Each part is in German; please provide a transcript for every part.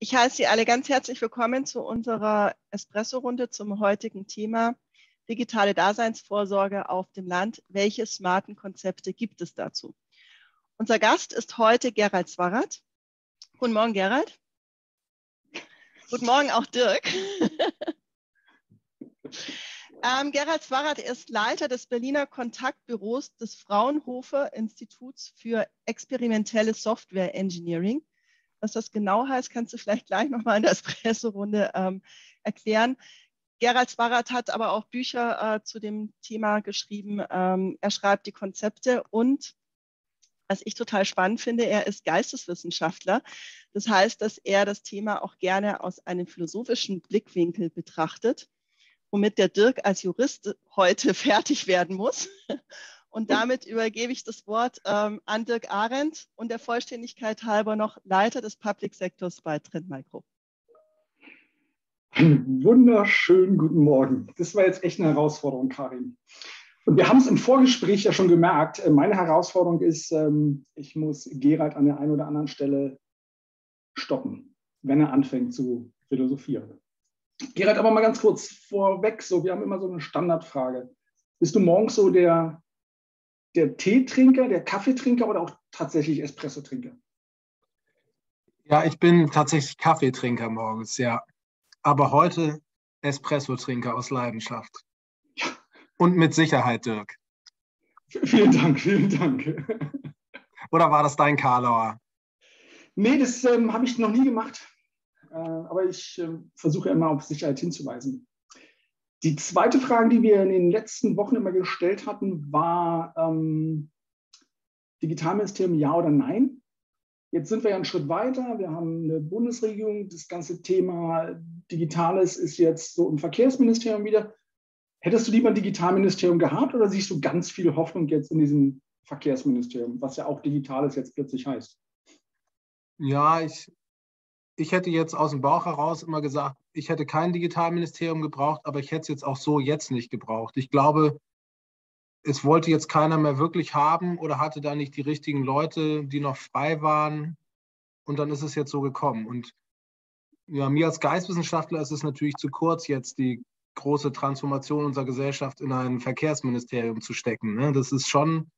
Ich heiße Sie alle ganz herzlich willkommen zu unserer Espresso-Runde zum heutigen Thema digitale Daseinsvorsorge auf dem Land. Welche smarten Konzepte gibt es dazu? Unser Gast ist heute Gerald Zwarrat. Guten Morgen, Gerald. Guten Morgen auch Dirk. ähm, Gerald Zwarrat ist Leiter des Berliner Kontaktbüros des Fraunhofer Instituts für experimentelle Software Engineering was das genau heißt, kannst du vielleicht gleich nochmal in der Espresso-Runde ähm, erklären. Gerald Zwarat hat aber auch Bücher äh, zu dem Thema geschrieben. Ähm, er schreibt die Konzepte und was ich total spannend finde, er ist Geisteswissenschaftler. Das heißt, dass er das Thema auch gerne aus einem philosophischen Blickwinkel betrachtet, womit der Dirk als Jurist heute fertig werden muss. Und damit übergebe ich das Wort ähm, an Dirk Arendt und der Vollständigkeit halber noch Leiter des Public Sektors bei Trend Micro. Wunderschönen guten Morgen. Das war jetzt echt eine Herausforderung, Karin. Und wir haben es im Vorgespräch ja schon gemerkt. Äh, meine Herausforderung ist, ähm, ich muss Gerald an der einen oder anderen Stelle stoppen, wenn er anfängt zu philosophieren. Gerald, aber mal ganz kurz vorweg, so, wir haben immer so eine Standardfrage. Bist du morgens so der der Teetrinker, der Kaffeetrinker oder auch tatsächlich Espresso-Trinker? Ja, ich bin tatsächlich Kaffeetrinker morgens, ja. Aber heute Espresso-Trinker aus Leidenschaft. Ja. Und mit Sicherheit, Dirk. Vielen Dank, vielen Dank. Oder war das dein Karlauer? Nee, das ähm, habe ich noch nie gemacht. Äh, aber ich äh, versuche immer auf Sicherheit hinzuweisen. Die zweite Frage, die wir in den letzten Wochen immer gestellt hatten, war ähm, Digitalministerium ja oder nein. Jetzt sind wir ja einen Schritt weiter. Wir haben eine Bundesregierung. Das ganze Thema Digitales ist jetzt so im Verkehrsministerium wieder. Hättest du lieber ein Digitalministerium gehabt oder siehst du ganz viel Hoffnung jetzt in diesem Verkehrsministerium, was ja auch Digitales jetzt plötzlich heißt? Ja, ich, ich hätte jetzt aus dem Bauch heraus immer gesagt, ich hätte kein Digitalministerium gebraucht, aber ich hätte es jetzt auch so jetzt nicht gebraucht. Ich glaube, es wollte jetzt keiner mehr wirklich haben oder hatte da nicht die richtigen Leute, die noch frei waren. Und dann ist es jetzt so gekommen. Und ja, mir als Geistwissenschaftler ist es natürlich zu kurz, jetzt die große Transformation unserer Gesellschaft in ein Verkehrsministerium zu stecken. Ne? Das ist schon,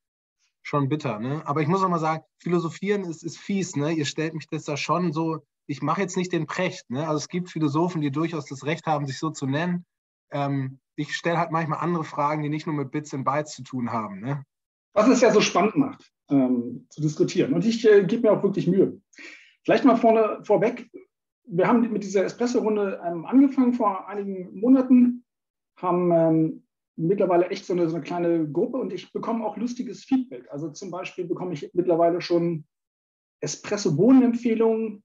schon bitter. Ne? Aber ich muss auch mal sagen, philosophieren ist, ist fies. Ne? Ihr stellt mich das da schon so ich mache jetzt nicht den Precht. Ne? Also es gibt Philosophen, die durchaus das Recht haben, sich so zu nennen. Ähm, ich stelle halt manchmal andere Fragen, die nicht nur mit Bits und Bytes zu tun haben. Ne? Was es ja so spannend macht, ähm, zu diskutieren. Und ich äh, gebe mir auch wirklich Mühe. Vielleicht mal vorne vorweg. Wir haben mit dieser Espresso-Runde ähm, angefangen vor einigen Monaten, haben ähm, mittlerweile echt so eine, so eine kleine Gruppe und ich bekomme auch lustiges Feedback. Also zum Beispiel bekomme ich mittlerweile schon Espresso-Bohnenempfehlungen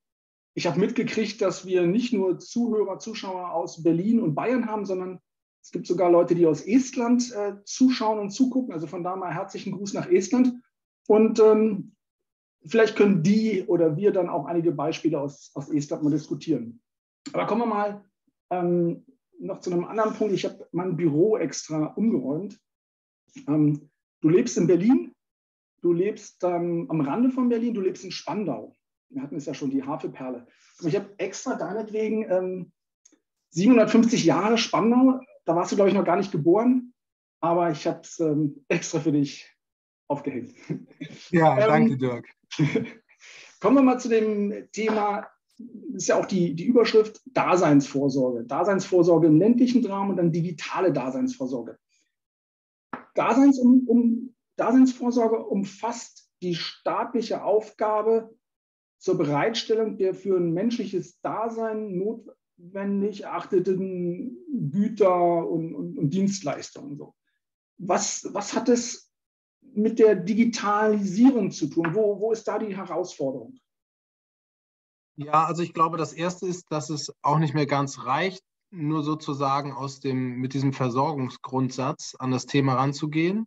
ich habe mitgekriegt, dass wir nicht nur Zuhörer, Zuschauer aus Berlin und Bayern haben, sondern es gibt sogar Leute, die aus Estland äh, zuschauen und zugucken. Also von da mal herzlichen Gruß nach Estland. Und ähm, vielleicht können die oder wir dann auch einige Beispiele aus, aus Estland mal diskutieren. Aber kommen wir mal ähm, noch zu einem anderen Punkt. Ich habe mein Büro extra umgeräumt. Ähm, du lebst in Berlin, du lebst ähm, am Rande von Berlin, du lebst in Spandau wir hatten es ja schon, die Hafeperle. Aber ich habe extra deinetwegen ähm, 750 Jahre Spandau, da warst du, glaube ich, noch gar nicht geboren, aber ich habe es ähm, extra für dich aufgehängt. Ja, ähm, danke, Dirk. Kommen wir mal zu dem Thema, das ist ja auch die, die Überschrift Daseinsvorsorge. Daseinsvorsorge im ländlichen Raum und dann digitale Daseinsvorsorge. Daseins um, um, Daseinsvorsorge umfasst die staatliche Aufgabe, zur Bereitstellung der für ein menschliches Dasein notwendig erachteten Güter und, und, und Dienstleistungen. So. Was, was hat es mit der Digitalisierung zu tun? Wo, wo ist da die Herausforderung? Ja, also ich glaube, das Erste ist, dass es auch nicht mehr ganz reicht, nur sozusagen aus dem, mit diesem Versorgungsgrundsatz an das Thema ranzugehen,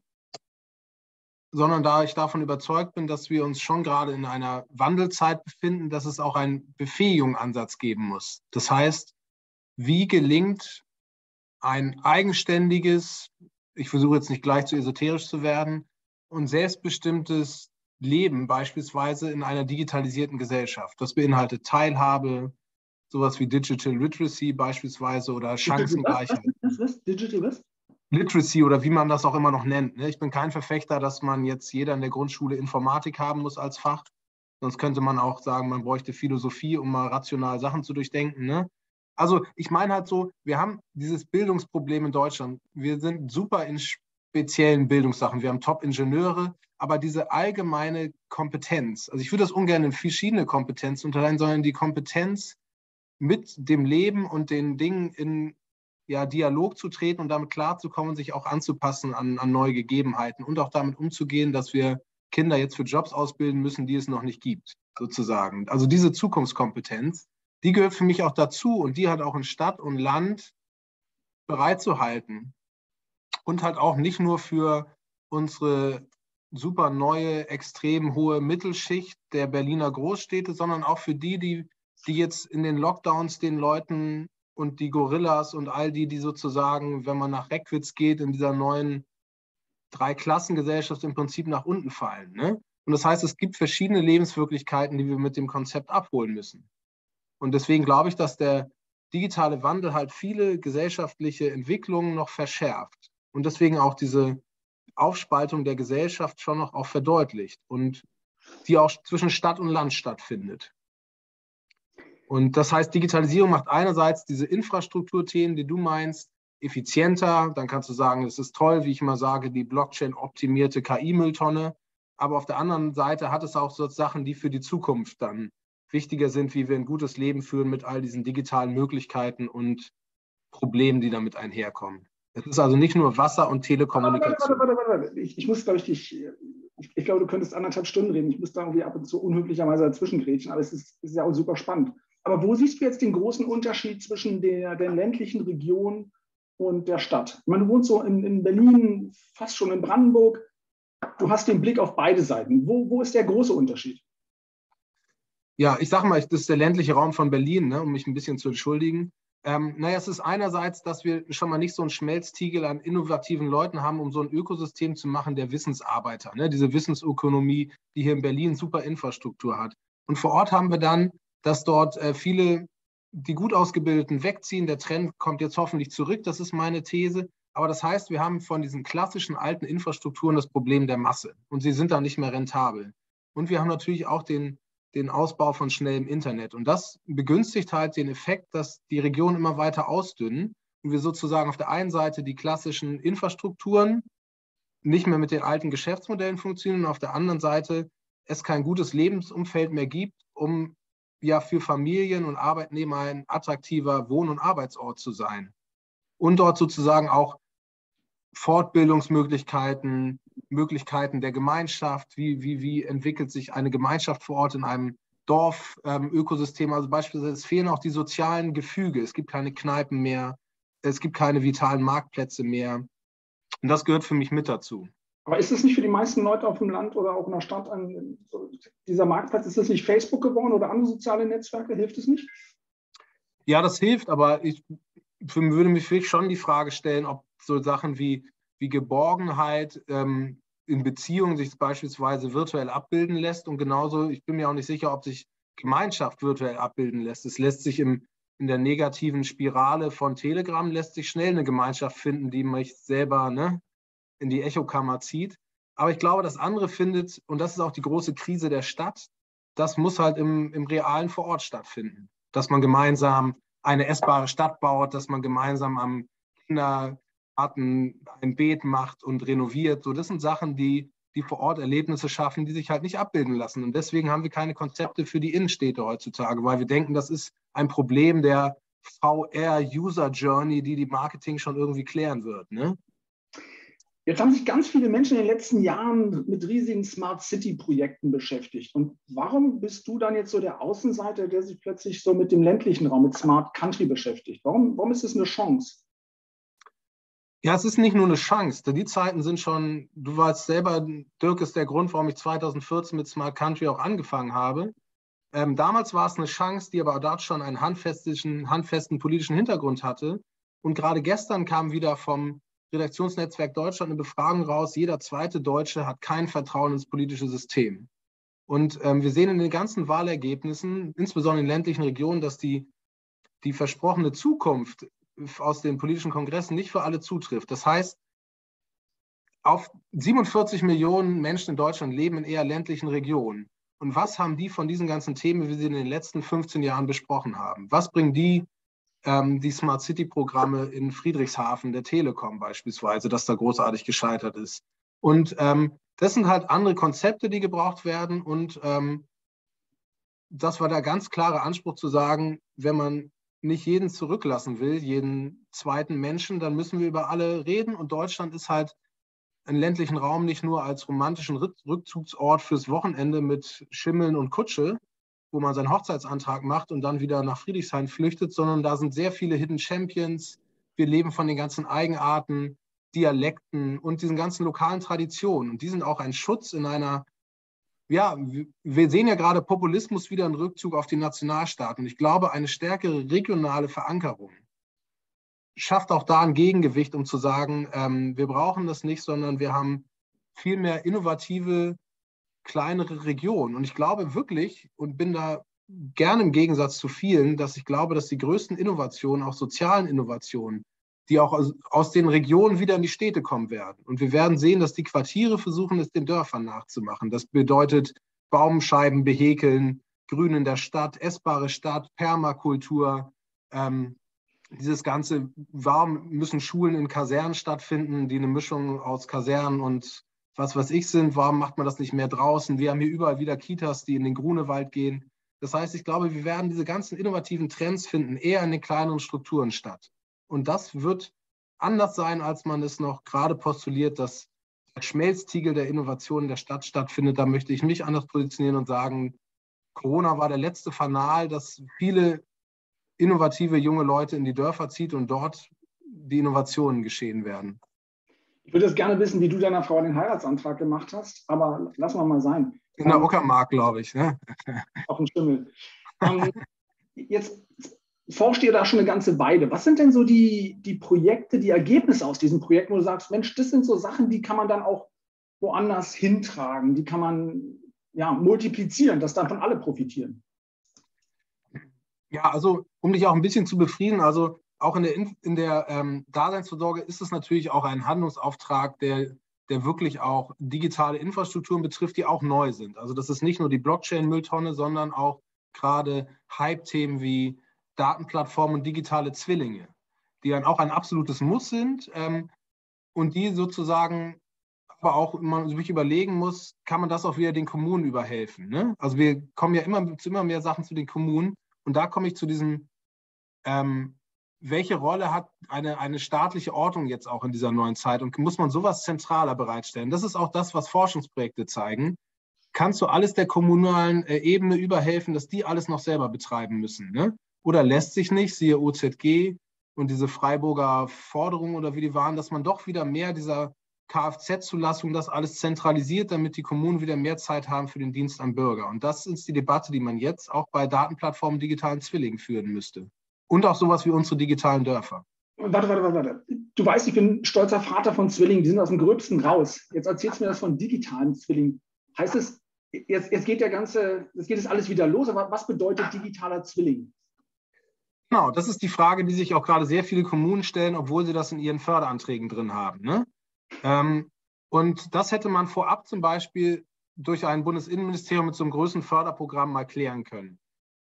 sondern da ich davon überzeugt bin, dass wir uns schon gerade in einer Wandelzeit befinden, dass es auch einen Befähigungsansatz geben muss. Das heißt, wie gelingt ein eigenständiges, ich versuche jetzt nicht gleich zu esoterisch zu werden, und selbstbestimmtes Leben beispielsweise in einer digitalisierten Gesellschaft. Das beinhaltet Teilhabe, sowas wie Digital Literacy beispielsweise oder Chancengleichheit. Was, was, was? Digital was? Literacy oder wie man das auch immer noch nennt. Ne? Ich bin kein Verfechter, dass man jetzt jeder in der Grundschule Informatik haben muss als Fach. Sonst könnte man auch sagen, man bräuchte Philosophie, um mal rational Sachen zu durchdenken. Ne? Also ich meine halt so, wir haben dieses Bildungsproblem in Deutschland. Wir sind super in speziellen Bildungssachen. Wir haben Top-Ingenieure, aber diese allgemeine Kompetenz, also ich würde das ungern in verschiedene Kompetenzen unterteilen, sondern die Kompetenz mit dem Leben und den Dingen in ja, Dialog zu treten und damit klarzukommen sich auch anzupassen an, an neue Gegebenheiten und auch damit umzugehen, dass wir Kinder jetzt für Jobs ausbilden müssen, die es noch nicht gibt, sozusagen. Also diese Zukunftskompetenz, die gehört für mich auch dazu und die hat auch in Stadt und Land bereitzuhalten. Und halt auch nicht nur für unsere super neue, extrem hohe Mittelschicht der Berliner Großstädte, sondern auch für die, die, die jetzt in den Lockdowns den Leuten und die Gorillas und all die, die sozusagen, wenn man nach Reckwitz geht, in dieser neuen Dreiklassengesellschaft im Prinzip nach unten fallen. Ne? Und das heißt, es gibt verschiedene Lebenswirklichkeiten, die wir mit dem Konzept abholen müssen. Und deswegen glaube ich, dass der digitale Wandel halt viele gesellschaftliche Entwicklungen noch verschärft und deswegen auch diese Aufspaltung der Gesellschaft schon noch auch verdeutlicht und die auch zwischen Stadt und Land stattfindet. Und das heißt, Digitalisierung macht einerseits diese Infrastrukturthemen, die du meinst, effizienter. Dann kannst du sagen, es ist toll, wie ich immer sage, die Blockchain-optimierte KI-Mülltonne. Aber auf der anderen Seite hat es auch so Sachen, die für die Zukunft dann wichtiger sind, wie wir ein gutes Leben führen mit all diesen digitalen Möglichkeiten und Problemen, die damit einherkommen. Es ist also nicht nur Wasser und Telekommunikation. Warte, warte, warte, warte. Ich, ich muss, glaube ich, dich, ich, ich, glaube, du könntest anderthalb Stunden reden. Ich muss da irgendwie ab und zu unhöflicherweise dazwischen grätschen, aber es ist, ist, ja auch super spannend. Aber wo siehst du jetzt den großen Unterschied zwischen der, der ländlichen Region und der Stadt? Ich meine, du wohnst so in, in Berlin, fast schon in Brandenburg. Du hast den Blick auf beide Seiten. Wo, wo ist der große Unterschied? Ja, ich sage mal, das ist der ländliche Raum von Berlin, ne, um mich ein bisschen zu entschuldigen. Ähm, naja, es ist einerseits, dass wir schon mal nicht so einen Schmelztiegel an innovativen Leuten haben, um so ein Ökosystem zu machen der Wissensarbeiter, ne? diese Wissensökonomie, die hier in Berlin super Infrastruktur hat. Und vor Ort haben wir dann, dass dort äh, viele, die gut ausgebildeten wegziehen. Der Trend kommt jetzt hoffentlich zurück, das ist meine These. Aber das heißt, wir haben von diesen klassischen alten Infrastrukturen das Problem der Masse und sie sind dann nicht mehr rentabel. Und wir haben natürlich auch den den Ausbau von schnellem Internet. Und das begünstigt halt den Effekt, dass die Regionen immer weiter ausdünnen und wir sozusagen auf der einen Seite die klassischen Infrastrukturen nicht mehr mit den alten Geschäftsmodellen funktionieren und auf der anderen Seite es kein gutes Lebensumfeld mehr gibt, um ja für Familien und Arbeitnehmer ein attraktiver Wohn- und Arbeitsort zu sein. Und dort sozusagen auch Fortbildungsmöglichkeiten, Möglichkeiten der Gemeinschaft, wie, wie, wie entwickelt sich eine Gemeinschaft vor Ort in einem Dorf-Ökosystem. Ähm, also beispielsweise es fehlen auch die sozialen Gefüge. Es gibt keine Kneipen mehr, es gibt keine vitalen Marktplätze mehr. Und das gehört für mich mit dazu. Aber ist es nicht für die meisten Leute auf dem Land oder auch in der Stadt ein, dieser Marktplatz, ist das nicht Facebook geworden oder andere soziale Netzwerke? Hilft es nicht? Ja, das hilft, aber ich würde mich wirklich schon die Frage stellen, ob so Sachen wie, wie Geborgenheit ähm, in Beziehungen sich beispielsweise virtuell abbilden lässt. Und genauso, ich bin mir auch nicht sicher, ob sich Gemeinschaft virtuell abbilden lässt. Es lässt sich im, in der negativen Spirale von Telegram, lässt sich schnell eine Gemeinschaft finden, die mich selber ne, in die Echokammer zieht. Aber ich glaube, das andere findet, und das ist auch die große Krise der Stadt, das muss halt im, im realen vor Ort stattfinden. Dass man gemeinsam eine essbare Stadt baut, dass man gemeinsam am Kindergarten ein Beet macht und renoviert. So, das sind Sachen, die, die vor Ort Erlebnisse schaffen, die sich halt nicht abbilden lassen. Und deswegen haben wir keine Konzepte für die Innenstädte heutzutage, weil wir denken, das ist ein Problem der VR-User-Journey, die die Marketing schon irgendwie klären wird. Ne? Jetzt haben sich ganz viele Menschen in den letzten Jahren mit riesigen Smart City-Projekten beschäftigt. Und warum bist du dann jetzt so der Außenseiter, der sich plötzlich so mit dem ländlichen Raum, mit Smart Country beschäftigt? Warum, warum ist es eine Chance? Ja, es ist nicht nur eine Chance. Die Zeiten sind schon, du weißt selber, Dirk ist der Grund, warum ich 2014 mit Smart Country auch angefangen habe. Ähm, damals war es eine Chance, die aber dort schon einen handfesten, handfesten politischen Hintergrund hatte. Und gerade gestern kam wieder vom Redaktionsnetzwerk Deutschland eine Befragung raus, jeder zweite Deutsche hat kein Vertrauen ins politische System. Und ähm, wir sehen in den ganzen Wahlergebnissen, insbesondere in ländlichen Regionen, dass die die versprochene Zukunft aus den politischen Kongressen nicht für alle zutrifft. Das heißt, auf 47 Millionen Menschen in Deutschland leben in eher ländlichen Regionen. Und was haben die von diesen ganzen Themen, wie sie in den letzten 15 Jahren besprochen haben? Was bringen die, ähm, die Smart City-Programme in Friedrichshafen der Telekom beispielsweise, dass da großartig gescheitert ist? Und ähm, das sind halt andere Konzepte, die gebraucht werden. Und ähm, das war der ganz klare Anspruch zu sagen, wenn man nicht jeden zurücklassen will, jeden zweiten Menschen, dann müssen wir über alle reden. Und Deutschland ist halt einen ländlichen Raum nicht nur als romantischen Rückzugsort fürs Wochenende mit Schimmeln und Kutsche, wo man seinen Hochzeitsantrag macht und dann wieder nach Friedrichshain flüchtet, sondern da sind sehr viele Hidden Champions. Wir leben von den ganzen Eigenarten, Dialekten und diesen ganzen lokalen Traditionen. Und die sind auch ein Schutz in einer, ja, wir sehen ja gerade Populismus wieder einen Rückzug auf die Nationalstaaten. Und ich glaube, eine stärkere regionale Verankerung schafft auch da ein Gegengewicht, um zu sagen, ähm, wir brauchen das nicht, sondern wir haben viel mehr innovative, kleinere Regionen. Und ich glaube wirklich und bin da gerne im Gegensatz zu vielen, dass ich glaube, dass die größten Innovationen, auch sozialen Innovationen, die auch aus, aus den Regionen wieder in die Städte kommen werden. Und wir werden sehen, dass die Quartiere versuchen, es den Dörfern nachzumachen. Das bedeutet Baumscheiben behäkeln, Grün in der Stadt, essbare Stadt, Permakultur, ähm, dieses Ganze, warum müssen Schulen in Kasernen stattfinden, die eine Mischung aus Kasernen und was weiß ich sind, warum macht man das nicht mehr draußen? Wir haben hier überall wieder Kitas, die in den Grunewald gehen. Das heißt, ich glaube, wir werden diese ganzen innovativen Trends finden eher in den kleineren Strukturen statt. Und das wird anders sein, als man es noch gerade postuliert, dass der Schmelztiegel der Innovation in der Stadt stattfindet. Da möchte ich mich anders positionieren und sagen, Corona war der letzte Fanal, dass viele innovative junge Leute in die Dörfer zieht und dort die Innovationen geschehen werden. Ich würde jetzt gerne wissen, wie du deiner Frau den Heiratsantrag gemacht hast, aber lass mal mal sein. In der Uckermark, glaube ich. Ne? Auf dem Schimmel. ähm, jetzt forscht ihr da schon eine ganze Weile. Was sind denn so die, die Projekte, die Ergebnisse aus diesen Projekten, wo du sagst, Mensch, das sind so Sachen, die kann man dann auch woanders hintragen, die kann man ja, multiplizieren, dass davon alle profitieren? Ja, also um dich auch ein bisschen zu befrieden, also auch in der, in der ähm, Daseinsvorsorge ist es natürlich auch ein Handlungsauftrag, der, der wirklich auch digitale Infrastrukturen betrifft, die auch neu sind. Also das ist nicht nur die Blockchain-Mülltonne, sondern auch gerade Hype-Themen wie Datenplattformen und digitale Zwillinge, die dann auch ein absolutes Muss sind ähm, und die sozusagen aber auch man sich überlegen muss, kann man das auch wieder den Kommunen überhelfen. Ne? Also wir kommen ja immer zu immer mehr Sachen zu den Kommunen und da komme ich zu diesem, ähm, welche Rolle hat eine, eine staatliche Ordnung jetzt auch in dieser neuen Zeit und muss man sowas zentraler bereitstellen? Das ist auch das, was Forschungsprojekte zeigen. Kannst du alles der kommunalen äh, Ebene überhelfen, dass die alles noch selber betreiben müssen? Ne? Oder lässt sich nicht, siehe OZG und diese Freiburger Forderungen oder wie die waren, dass man doch wieder mehr dieser Kfz-Zulassung das alles zentralisiert, damit die Kommunen wieder mehr Zeit haben für den Dienst am Bürger. Und das ist die Debatte, die man jetzt auch bei Datenplattformen digitalen Zwillingen führen müsste. Und auch sowas wie unsere digitalen Dörfer. Warte, warte, warte, warte. Du weißt, ich bin stolzer Vater von Zwillingen, die sind aus dem Gröbsten raus. Jetzt erzählst du mir das von digitalen Zwillingen. Heißt es, jetzt, jetzt geht der ganze, jetzt geht es alles wieder los, aber was bedeutet digitaler Zwilling? Genau, das ist die Frage, die sich auch gerade sehr viele Kommunen stellen, obwohl sie das in ihren Förderanträgen drin haben. Ne? Ähm, und das hätte man vorab zum Beispiel durch ein Bundesinnenministerium mit so einem größeren Förderprogramm mal klären können.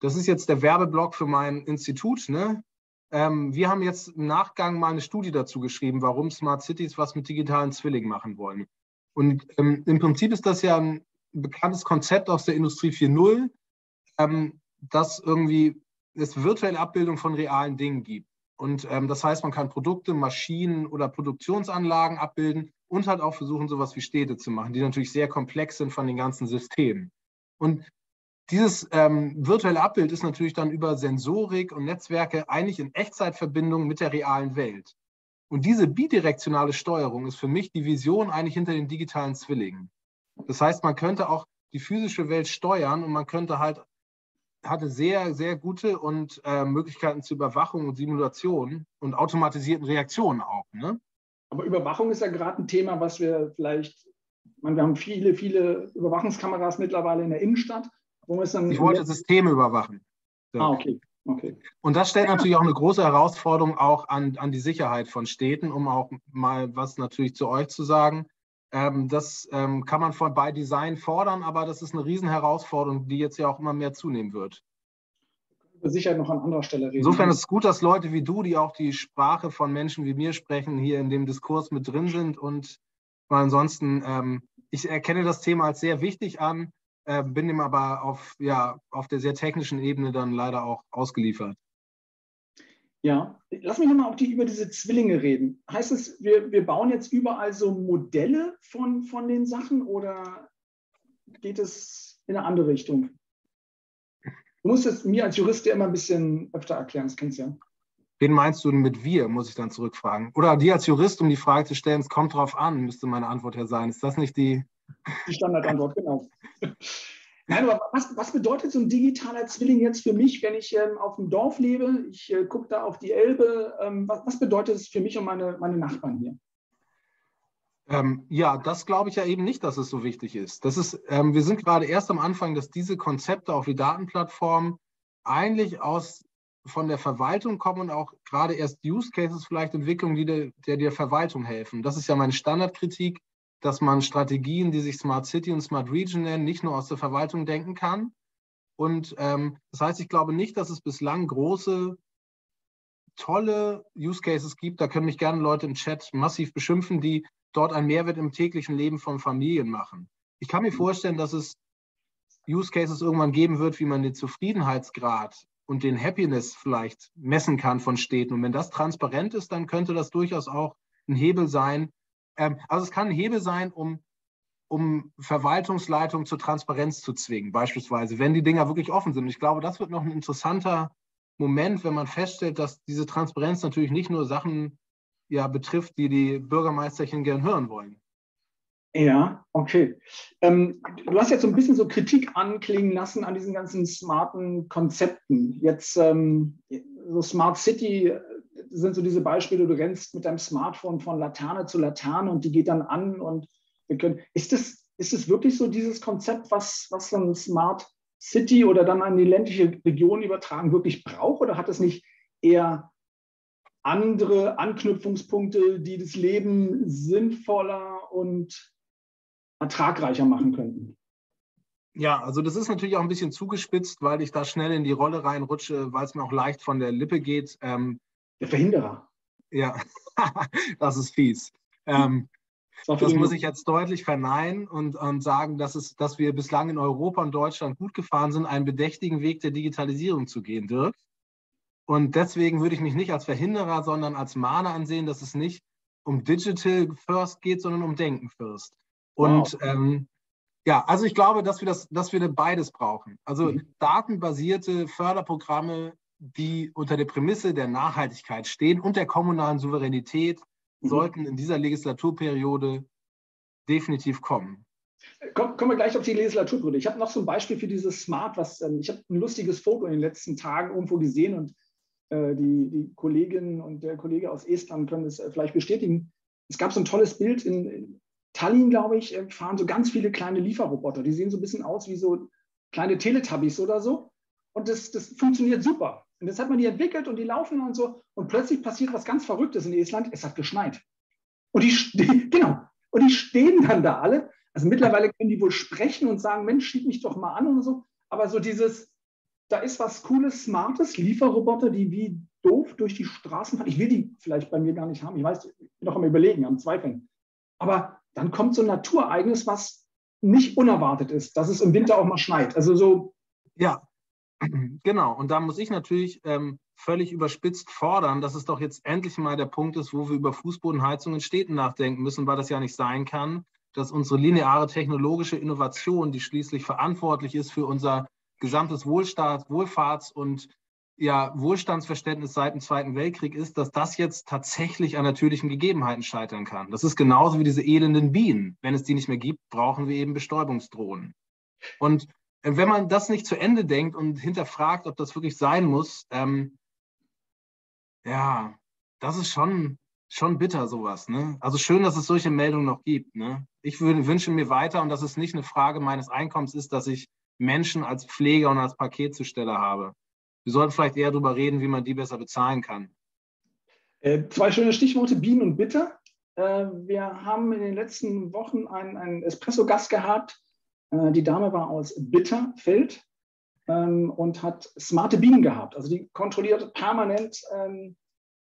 Das ist jetzt der Werbeblock für mein Institut. Ne? Ähm, wir haben jetzt im Nachgang mal eine Studie dazu geschrieben, warum Smart Cities was mit digitalen Zwillingen machen wollen. Und ähm, im Prinzip ist das ja ein bekanntes Konzept aus der Industrie 4.0, ähm, dass irgendwie es virtuelle Abbildung von realen Dingen gibt. Und ähm, das heißt, man kann Produkte, Maschinen oder Produktionsanlagen abbilden und halt auch versuchen, sowas wie Städte zu machen, die natürlich sehr komplex sind von den ganzen Systemen. Und dieses ähm, virtuelle Abbild ist natürlich dann über Sensorik und Netzwerke eigentlich in Echtzeitverbindung mit der realen Welt. Und diese bidirektionale Steuerung ist für mich die Vision eigentlich hinter den digitalen Zwillingen. Das heißt, man könnte auch die physische Welt steuern und man könnte halt hatte sehr, sehr gute und äh, Möglichkeiten zur Überwachung und Simulation und automatisierten Reaktionen auch. Ne? Aber Überwachung ist ja gerade ein Thema, was wir vielleicht, meine, wir haben viele, viele Überwachungskameras mittlerweile in der Innenstadt. Ich wollte Systeme überwachen. So. Ah, okay. Okay. Und das stellt natürlich auch eine große Herausforderung auch an, an die Sicherheit von Städten, um auch mal was natürlich zu euch zu sagen. Ähm, das ähm, kann man von, bei Design fordern, aber das ist eine Riesenherausforderung, die jetzt ja auch immer mehr zunehmen wird. Sicher noch an anderer Stelle reden. Insofern ist es gut, dass Leute wie du, die auch die Sprache von Menschen wie mir sprechen, hier in dem Diskurs mit drin sind. Und ansonsten, ähm, ich erkenne das Thema als sehr wichtig an, äh, bin ihm aber auf, ja, auf der sehr technischen Ebene dann leider auch ausgeliefert. Ja, lass mich nochmal die, über diese Zwillinge reden. Heißt es, wir, wir bauen jetzt überall so Modelle von, von den Sachen oder geht es in eine andere Richtung? Du musst es mir als Jurist ja immer ein bisschen öfter erklären, das kennst du ja. Wen meinst du denn mit wir, muss ich dann zurückfragen? Oder dir als Jurist, um die Frage zu stellen, es kommt drauf an, müsste meine Antwort ja sein. Ist das nicht die. Die Standardantwort, genau. Nein, aber was, was, bedeutet so ein digitaler Zwilling jetzt für mich, wenn ich ähm, auf dem Dorf lebe? Ich äh, gucke da auf die Elbe. Ähm, was, was, bedeutet es für mich und meine, meine Nachbarn hier? Ähm, ja, das glaube ich ja eben nicht, dass es so wichtig ist. Das ist ähm, wir sind gerade erst am Anfang, dass diese Konzepte auf die Datenplattform eigentlich aus von der Verwaltung kommen und auch gerade erst Use Cases vielleicht entwickeln, die der, der, der Verwaltung helfen. Das ist ja meine Standardkritik dass man Strategien, die sich Smart City und Smart Region nennen, nicht nur aus der Verwaltung denken kann. Und ähm, das heißt, ich glaube nicht, dass es bislang große, tolle Use Cases gibt. Da können mich gerne Leute im Chat massiv beschimpfen, die dort einen Mehrwert im täglichen Leben von Familien machen. Ich kann mir vorstellen, dass es Use Cases irgendwann geben wird, wie man den Zufriedenheitsgrad und den Happiness vielleicht messen kann von Städten. Und wenn das transparent ist, dann könnte das durchaus auch ein Hebel sein, ähm, also es kann ein Hebel sein, um, um Verwaltungsleitung zur Transparenz zu zwingen, beispielsweise, wenn die Dinger wirklich offen sind. Ich glaube, das wird noch ein interessanter Moment, wenn man feststellt, dass diese Transparenz natürlich nicht nur Sachen ja, betrifft, die die Bürgermeisterchen gern hören wollen. Ja, okay. Ähm, du hast jetzt so ein bisschen so Kritik anklingen lassen an diesen ganzen smarten Konzepten. Jetzt ähm, so Smart City sind so diese Beispiele, du rennst mit deinem Smartphone von Laterne zu Laterne und die geht dann an und wir können. Ist das, ist es wirklich so dieses Konzept, was, was so ein Smart City oder dann an die ländliche Region übertragen wirklich braucht? Oder hat es nicht eher andere Anknüpfungspunkte, die das Leben sinnvoller und ertragreicher machen könnten? Ja, also das ist natürlich auch ein bisschen zugespitzt, weil ich da schnell in die Rolle reinrutsche, weil es mir auch leicht von der Lippe geht. Ähm, der Verhinderer. Ja, das ist fies. Ähm, das muss ich jetzt deutlich verneinen und, und sagen, dass, es, dass wir bislang in Europa und Deutschland gut gefahren sind, einen bedächtigen Weg der Digitalisierung zu gehen, Dirk. Und deswegen würde ich mich nicht als Verhinderer, sondern als Mahner ansehen, dass es nicht um Digital First geht, sondern um Denken First. Und wow. ähm, ja, also ich glaube, dass wir das, dass wir beides brauchen. Also mhm. datenbasierte Förderprogramme die unter der Prämisse der Nachhaltigkeit stehen und der kommunalen Souveränität, mhm. sollten in dieser Legislaturperiode definitiv kommen. Komm, kommen wir gleich auf die Legislaturperiode. Ich habe noch so ein Beispiel für dieses Smart, was ähm, ich habe ein lustiges Foto in den letzten Tagen irgendwo gesehen und äh, die, die Kollegin und der Kollege aus Estland können es äh, vielleicht bestätigen. Es gab so ein tolles Bild in, in Tallinn, glaube ich, äh, fahren so ganz viele kleine Lieferroboter. Die sehen so ein bisschen aus wie so kleine Teletubbies oder so. Und das, das funktioniert super. Und jetzt hat man die entwickelt und die laufen und so. Und plötzlich passiert was ganz Verrücktes in Estland. Es hat geschneit. Und die, genau. Und die stehen dann da alle. Also mittlerweile können die wohl sprechen und sagen, Mensch, schieb mich doch mal an und so. Aber so dieses, da ist was Cooles, Smartes, Lieferroboter, die wie doof durch die Straßen fahren. Ich will die vielleicht bei mir gar nicht haben. Ich weiß, ich bin noch am Überlegen, am Zweifeln. Aber dann kommt so ein Naturereignis, was nicht unerwartet ist, dass es im Winter auch mal schneit. Also so. Ja, Genau, und da muss ich natürlich ähm, völlig überspitzt fordern, dass es doch jetzt endlich mal der Punkt ist, wo wir über Fußbodenheizung in Städten nachdenken müssen, weil das ja nicht sein kann, dass unsere lineare technologische Innovation, die schließlich verantwortlich ist für unser gesamtes Wohlstaat, Wohlfahrts- und ja, Wohlstandsverständnis seit dem Zweiten Weltkrieg ist, dass das jetzt tatsächlich an natürlichen Gegebenheiten scheitern kann. Das ist genauso wie diese elenden Bienen. Wenn es die nicht mehr gibt, brauchen wir eben Bestäubungsdrohnen. Und wenn man das nicht zu Ende denkt und hinterfragt, ob das wirklich sein muss, ähm, ja, das ist schon, schon bitter, sowas. Ne? Also schön, dass es solche Meldungen noch gibt. Ne? Ich würde, wünsche mir weiter und dass es nicht eine Frage meines Einkommens ist, dass ich Menschen als Pfleger und als Paketzusteller habe. Wir sollten vielleicht eher darüber reden, wie man die besser bezahlen kann. Äh, zwei schöne Stichworte, Bienen und Bitter. Äh, wir haben in den letzten Wochen einen, einen Espresso-Gast gehabt. Äh, die Dame war aus Bitterfeld ähm, und hat smarte Bienen gehabt. Also die kontrolliert permanent, ähm,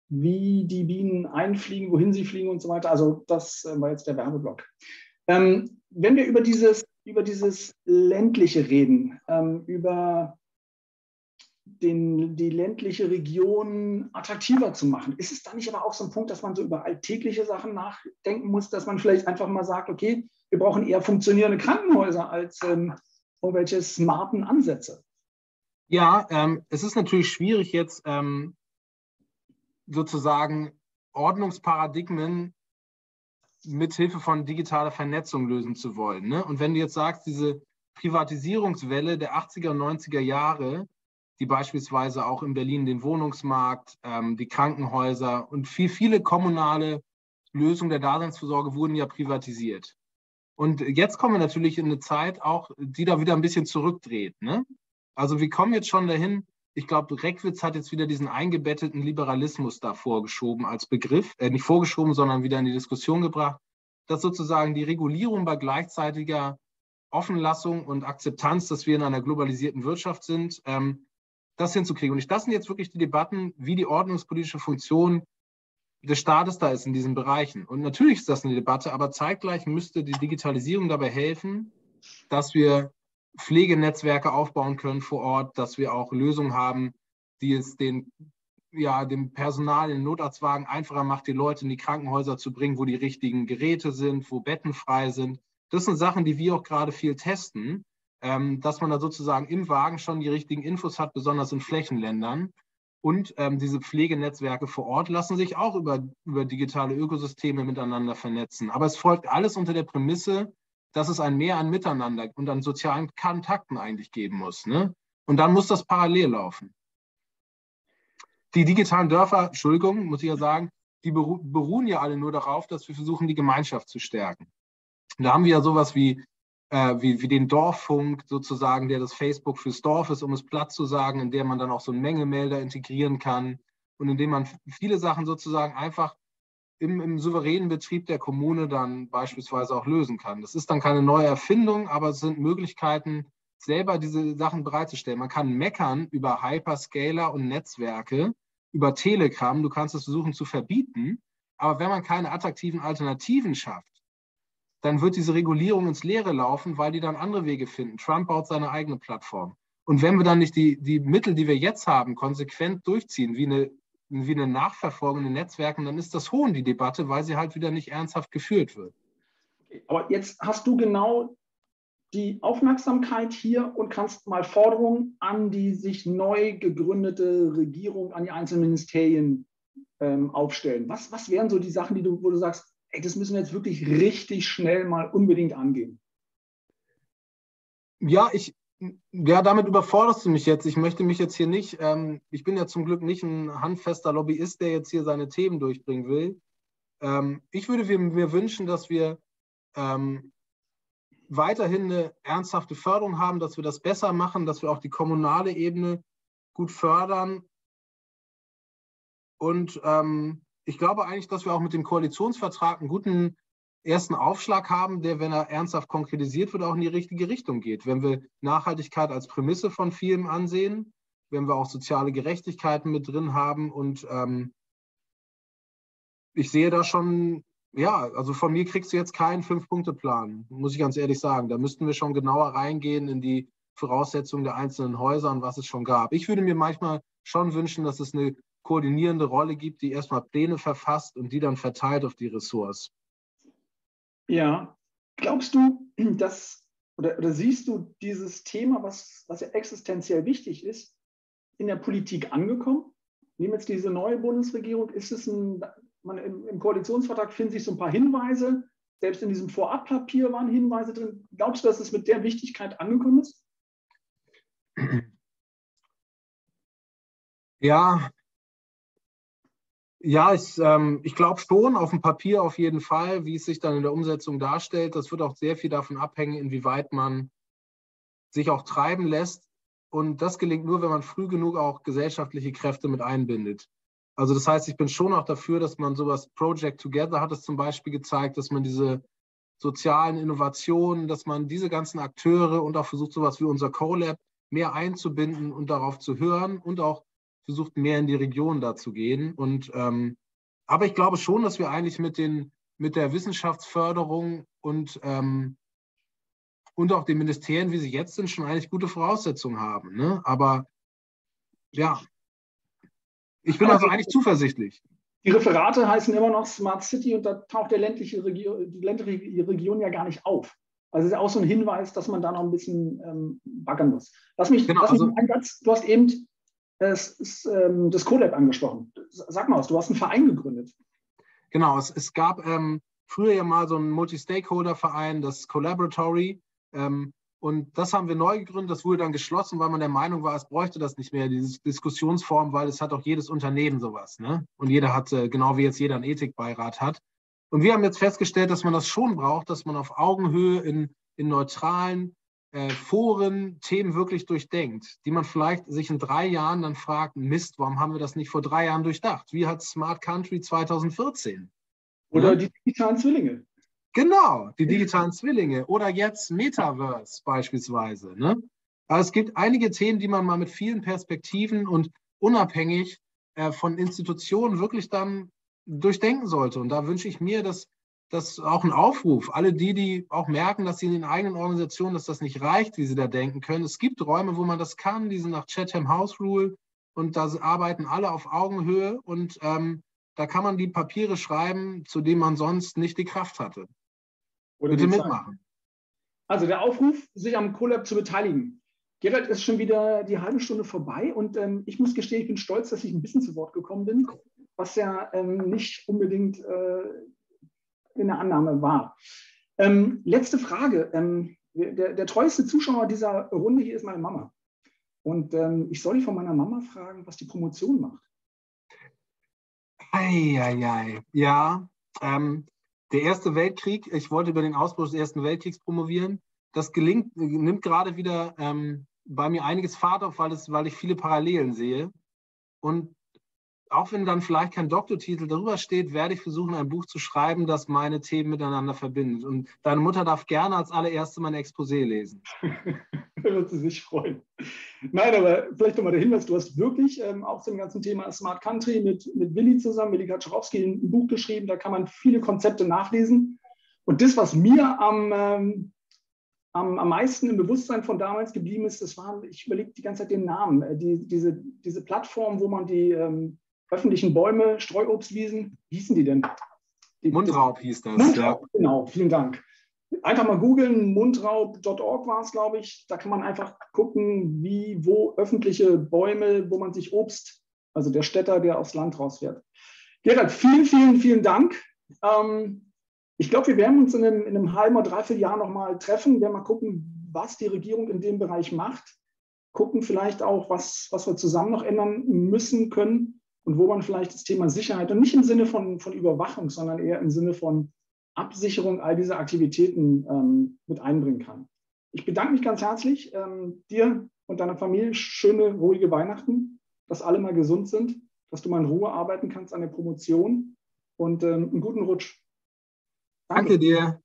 wie die Bienen einfliegen, wohin sie fliegen und so weiter. Also das äh, war jetzt der Werbeblock. Ähm, wenn wir über dieses, über dieses ländliche reden, über den, die ländliche Region attraktiver zu machen. Ist es da nicht aber auch so ein Punkt, dass man so über alltägliche Sachen nachdenken muss, dass man vielleicht einfach mal sagt, okay, wir brauchen eher funktionierende Krankenhäuser als ähm, irgendwelche smarten Ansätze? Ja, ähm, es ist natürlich schwierig jetzt ähm, sozusagen Ordnungsparadigmen mit Hilfe von digitaler Vernetzung lösen zu wollen. Ne? Und wenn du jetzt sagst, diese Privatisierungswelle der 80er und 90er Jahre, die beispielsweise auch in Berlin den Wohnungsmarkt, ähm, die Krankenhäuser und viel, viele kommunale Lösungen der Daseinsvorsorge wurden ja privatisiert. Und jetzt kommen wir natürlich in eine Zeit auch, die da wieder ein bisschen zurückdreht. Ne? Also wir kommen jetzt schon dahin, ich glaube, Reckwitz hat jetzt wieder diesen eingebetteten Liberalismus da vorgeschoben als Begriff, äh, nicht vorgeschoben, sondern wieder in die Diskussion gebracht, dass sozusagen die Regulierung bei gleichzeitiger Offenlassung und Akzeptanz, dass wir in einer globalisierten Wirtschaft sind, ähm, das hinzukriegen. Und das sind jetzt wirklich die Debatten, wie die ordnungspolitische Funktion des Staates da ist in diesen Bereichen. Und natürlich ist das eine Debatte, aber zeitgleich müsste die Digitalisierung dabei helfen, dass wir Pflegenetzwerke aufbauen können vor Ort, dass wir auch Lösungen haben, die es den, ja, dem Personal in den Notarztwagen einfacher macht, die Leute in die Krankenhäuser zu bringen, wo die richtigen Geräte sind, wo Betten frei sind. Das sind Sachen, die wir auch gerade viel testen ähm, dass man da sozusagen im Wagen schon die richtigen Infos hat, besonders in Flächenländern. Und ähm, diese Pflegenetzwerke vor Ort lassen sich auch über, über digitale Ökosysteme miteinander vernetzen. Aber es folgt alles unter der Prämisse, dass es ein Mehr an Miteinander und an sozialen Kontakten eigentlich geben muss. Ne? Und dann muss das parallel laufen. Die digitalen Dörfer, Entschuldigung, muss ich ja sagen, die beruhen ja alle nur darauf, dass wir versuchen, die Gemeinschaft zu stärken. da haben wir ja sowas wie äh, wie, wie den Dorffunk sozusagen, der das Facebook fürs Dorf ist, um es platt zu sagen, in dem man dann auch so einen Mengemelder integrieren kann und in dem man viele Sachen sozusagen einfach im, im souveränen Betrieb der Kommune dann beispielsweise auch lösen kann. Das ist dann keine neue Erfindung, aber es sind Möglichkeiten, selber diese Sachen bereitzustellen. Man kann meckern über Hyperscaler und Netzwerke, über Telegram. Du kannst es versuchen zu verbieten. Aber wenn man keine attraktiven Alternativen schafft, dann wird diese Regulierung ins Leere laufen, weil die dann andere Wege finden. Trump baut seine eigene Plattform. Und wenn wir dann nicht die, die Mittel, die wir jetzt haben, konsequent durchziehen, wie eine, wie eine Nachverfolgung in Netzwerken, dann ist das Hohn die Debatte, weil sie halt wieder nicht ernsthaft geführt wird. Aber jetzt hast du genau die Aufmerksamkeit hier und kannst mal Forderungen an die sich neu gegründete Regierung, an die einzelnen Ministerien ähm, aufstellen. Was, was wären so die Sachen, die du, wo du sagst, ey, das müssen wir jetzt wirklich richtig schnell mal unbedingt angehen. Ja, ich, ja, damit überforderst du mich jetzt. Ich möchte mich jetzt hier nicht, ähm, ich bin ja zum Glück nicht ein handfester Lobbyist, der jetzt hier seine Themen durchbringen will. Ähm, ich würde mir wünschen, dass wir ähm, weiterhin eine ernsthafte Förderung haben, dass wir das besser machen, dass wir auch die kommunale Ebene gut fördern und ähm, ich glaube eigentlich, dass wir auch mit dem Koalitionsvertrag einen guten ersten Aufschlag haben, der, wenn er ernsthaft konkretisiert wird, auch in die richtige Richtung geht. Wenn wir Nachhaltigkeit als Prämisse von vielem ansehen, wenn wir auch soziale Gerechtigkeiten mit drin haben und ähm, ich sehe da schon, ja, also von mir kriegst du jetzt keinen Fünf-Punkte-Plan, muss ich ganz ehrlich sagen. Da müssten wir schon genauer reingehen in die Voraussetzungen der einzelnen Häuser und was es schon gab. Ich würde mir manchmal schon wünschen, dass es eine koordinierende Rolle gibt, die erstmal Pläne verfasst und die dann verteilt auf die Ressorts. Ja, glaubst du, dass oder, oder siehst du dieses Thema, was, was ja existenziell wichtig ist, in der Politik angekommen? Nehmen jetzt diese neue Bundesregierung, ist es ein, man, im, im Koalitionsvertrag finden sich so ein paar Hinweise, selbst in diesem Vorabpapier waren Hinweise drin. Glaubst du, dass es mit der Wichtigkeit angekommen ist? Ja, ja, ich, ähm, ich glaube schon, auf dem Papier auf jeden Fall, wie es sich dann in der Umsetzung darstellt. Das wird auch sehr viel davon abhängen, inwieweit man sich auch treiben lässt. Und das gelingt nur, wenn man früh genug auch gesellschaftliche Kräfte mit einbindet. Also das heißt, ich bin schon auch dafür, dass man sowas Project Together hat es zum Beispiel gezeigt, dass man diese sozialen Innovationen, dass man diese ganzen Akteure und auch versucht, sowas wie unser CoLab mehr einzubinden und darauf zu hören und auch versucht, mehr in die Region da zu gehen. Und ähm, aber ich glaube schon, dass wir eigentlich mit den mit der Wissenschaftsförderung und ähm, und auch den Ministerien, wie sie jetzt sind, schon eigentlich gute Voraussetzungen haben. Ne? Aber ja, ich bin also eigentlich zuversichtlich. Die Referate heißen immer noch Smart City und da taucht der ländliche Region, die ländliche Region ja gar nicht auf. Also ist auch so ein Hinweis, dass man da noch ein bisschen ähm, baggern muss. Lass mich, genau, lass mich also, einen Satz, du hast eben das, das, ähm, das CoLab angesprochen. Sag mal du hast einen Verein gegründet. Genau, es, es gab ähm, früher ja mal so einen Multi-Stakeholder-Verein, das Collaboratory. Ähm, und das haben wir neu gegründet. Das wurde dann geschlossen, weil man der Meinung war, es bräuchte das nicht mehr, diese Diskussionsform, weil es hat auch jedes Unternehmen sowas. Ne? Und jeder hat, äh, genau wie jetzt jeder einen Ethikbeirat hat. Und wir haben jetzt festgestellt, dass man das schon braucht, dass man auf Augenhöhe in, in neutralen äh, Foren Themen wirklich durchdenkt, die man vielleicht sich in drei Jahren dann fragt, Mist, warum haben wir das nicht vor drei Jahren durchdacht? Wie hat Smart Country 2014? Oder ja? die digitalen Zwillinge. Genau, die digitalen Zwillinge oder jetzt Metaverse beispielsweise. Ne? Also es gibt einige Themen, die man mal mit vielen Perspektiven und unabhängig äh, von Institutionen wirklich dann durchdenken sollte. Und da wünsche ich mir, dass das auch ein Aufruf, alle die, die auch merken, dass sie in den eigenen Organisationen, dass das nicht reicht, wie sie da denken können. Es gibt Räume, wo man das kann, die sind nach Chatham House Rule und da arbeiten alle auf Augenhöhe und ähm, da kann man die Papiere schreiben, zu denen man sonst nicht die Kraft hatte. Oder Bitte mitmachen. Also der Aufruf, sich am CoLab zu beteiligen. Gerald ist schon wieder die halbe Stunde vorbei und ähm, ich muss gestehen, ich bin stolz, dass ich ein bisschen zu Wort gekommen bin, was ja ähm, nicht unbedingt äh, in der Annahme war. Ähm, letzte Frage. Ähm, der, der, treueste Zuschauer dieser Runde hier ist meine Mama. Und ähm, ich soll dich von meiner Mama fragen, was die Promotion macht. Eieiei. Ja, ähm, der Erste Weltkrieg, ich wollte über den Ausbruch des Ersten Weltkriegs promovieren. Das gelingt, nimmt gerade wieder ähm, bei mir einiges Fahrt auf, weil, es, weil ich viele Parallelen sehe. Und auch wenn dann vielleicht kein Doktortitel darüber steht, werde ich versuchen, ein Buch zu schreiben, das meine Themen miteinander verbindet. Und deine Mutter darf gerne als allererste mein Exposé lesen. da wird sie sich freuen. Nein, aber vielleicht nochmal der Hinweis, du hast wirklich ähm, auch zum ganzen Thema Smart Country mit, mit Willi zusammen, Willi Kaczorowski, ein Buch geschrieben, da kann man viele Konzepte nachlesen. Und das, was mir am, ähm, am, am meisten im Bewusstsein von damals geblieben ist, das war, ich überlege die ganze Zeit den Namen, äh, die, diese, diese Plattform, wo man die ähm, öffentlichen Bäume, Streuobstwiesen, wie hießen die denn? Die, Mundraub hieß das. Mundraub, ja. genau, vielen Dank. Einfach mal googeln, mundraub.org war es, glaube ich. Da kann man einfach gucken, wie, wo öffentliche Bäume, wo man sich Obst, also der Städter, der aufs Land rausfährt. Gerald, vielen, vielen, vielen Dank. Ähm, ich glaube, wir werden uns in einem, in einem halben oder dreiviertel Jahr nochmal treffen. Wir werden mal gucken, was die Regierung in dem Bereich macht. Gucken vielleicht auch, was, was wir zusammen noch ändern müssen können und wo man vielleicht das Thema Sicherheit und nicht im Sinne von, von Überwachung, sondern eher im Sinne von Absicherung all dieser Aktivitäten ähm, mit einbringen kann. Ich bedanke mich ganz herzlich ähm, dir und deiner Familie. Schöne, ruhige Weihnachten, dass alle mal gesund sind, dass du mal in Ruhe arbeiten kannst an der Promotion und ähm, einen guten Rutsch. Danke, Danke dir.